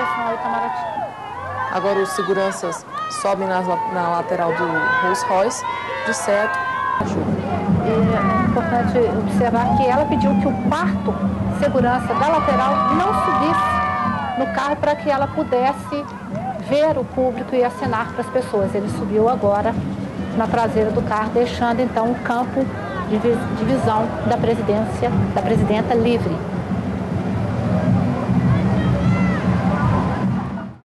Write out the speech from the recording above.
direção Itamaraty. Agora os seguranças sobem na, na lateral do Rolls Royce, de certo. E é importante observar que ela pediu que o quarto segurança da lateral não subisse no carro para que ela pudesse ver o público e assinar para as pessoas. Ele subiu agora na traseira do carro, deixando então o campo de visão da presidência, da presidenta livre.